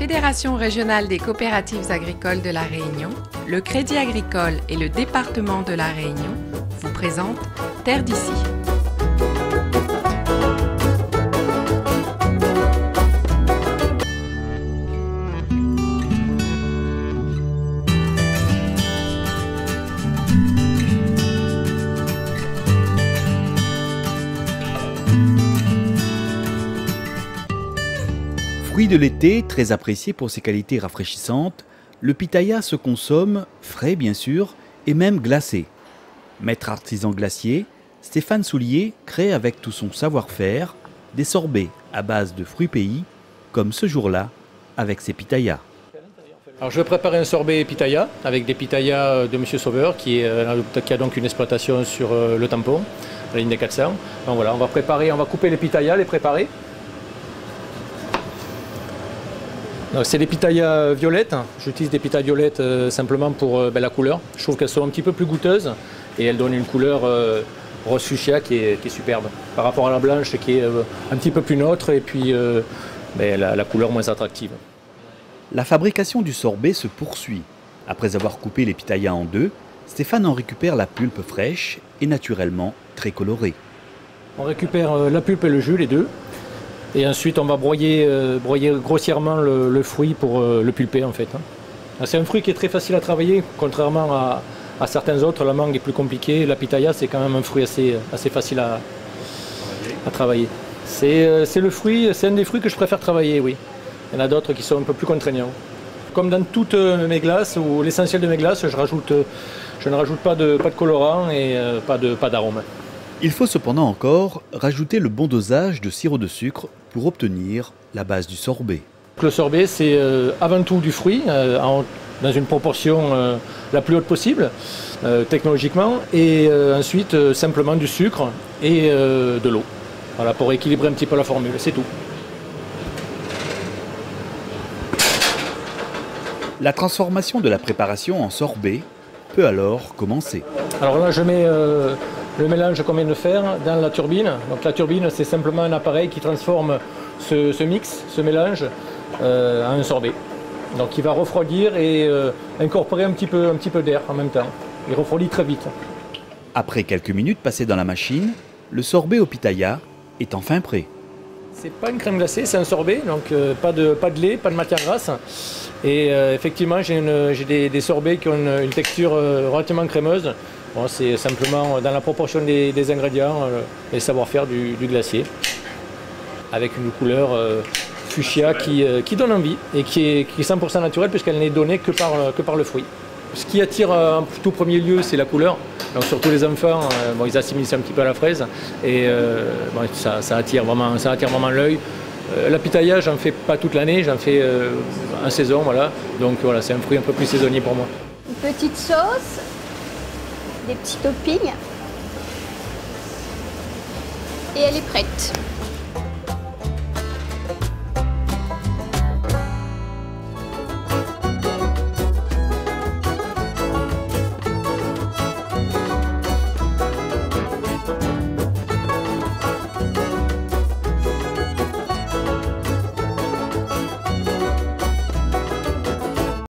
Fédération régionale des coopératives agricoles de la Réunion, le Crédit agricole et le département de la Réunion vous présentent Terre d'ici. Fruit de l'été, très apprécié pour ses qualités rafraîchissantes, le pitaya se consomme, frais bien sûr, et même glacé. Maître artisan glacier, Stéphane Soulier crée avec tout son savoir-faire des sorbets à base de fruits pays, comme ce jour-là avec ses pitayas. Alors je vais préparer un sorbet pitaya avec des pitayas de Monsieur Sauveur qui, euh, a donc une exploitation sur euh, le tampon, la ligne des 400. Donc voilà, on va préparer, on va couper les pitayas, les préparer. C'est des pitayas violettes. J'utilise des pitayas violettes euh, simplement pour euh, ben, la couleur. Je trouve qu'elles sont un petit peu plus goûteuses et elles donnent une couleur euh, rose fuchsia qui est, qui est, superbe par rapport à la blanche qui est un petit peu plus neutre et puis ben, la, la couleur moins attractive. La fabrication du sorbet se poursuit. Après avoir coupé les pitayas en deux, Stéphane en récupère la pulpe fraîche et naturellement très colorée. On récupère la pulpe et le jus, les deux. Et ensuite, on va broyer, euh, broyer grossièrement le, le, fruit pour euh, le pulper en fait. Hein. C'est un fruit qui est très facile à travailler, contrairement à, à, certains autres. La mangue est plus compliquée. La pitaya, c'est quand même un fruit assez, assez facile à, à travailler. C'est euh, le fruit, c'est un des fruits que je préfère travailler, oui. Il y en a d'autres qui sont un peu plus contraignants. Comme dans toutes mes glaces, ou l'essentiel de mes glaces, je, rajoute, je ne rajoute pas de, pas de colorant et pas d'arôme. Pas il faut cependant encore rajouter le bon dosage de sirop de sucre pour obtenir la base du sorbet. Le sorbet, c'est euh, avant tout du fruit, euh, dans une proportion euh, la plus haute possible, technologiquement, et ensuite simplement du sucre et de l'eau. Voilà, pour équilibrer un petit peu la formule, c'est tout. La transformation de la préparation en sorbet peut alors commencer. Alors là, je mets le mélange qu'on vient de faire dans la turbine. Donc la turbine, c'est simplement un appareil qui transforme ce, ce mix, ce mélange, euh, en un sorbet. Donc il va refroidir et euh, incorporer un petit peu, un petit peu d'air en même temps. Il refroidit très vite. Après quelques minutes passées dans la machine, le sorbet au pitaya est enfin prêt. C'est pas une crème glacée, c'est un sorbet, donc euh, pas, de, pas de lait, pas de matière grasse. Et euh, effectivement, j'ai des, des, sorbets qui ont une, une texture relativement crémeuse. Bon, c'est simplement dans la proportion des, des ingrédients euh, et savoir-faire du, du, glacier, avec une couleur euh, fuchsia qui, euh, qui, donne envie et qui est, qui est 100% naturelle puisqu'elle n'est donnée que par, que par le fruit. Ce qui attire en tout premier lieu, c'est la couleur. Donc surtout les enfants, euh, bon, ils assimilent ça un petit peu à la fraise et euh, bon, ça, ça, attire vraiment, ça attire vraiment l'œil. Euh, la pitaya, j'en fais pas toute l'année, j'en fais en saison, voilà. Donc voilà, c'est un fruit un peu plus saisonnier pour moi. Une petite sauce, des petits toppings. Et elle est prête.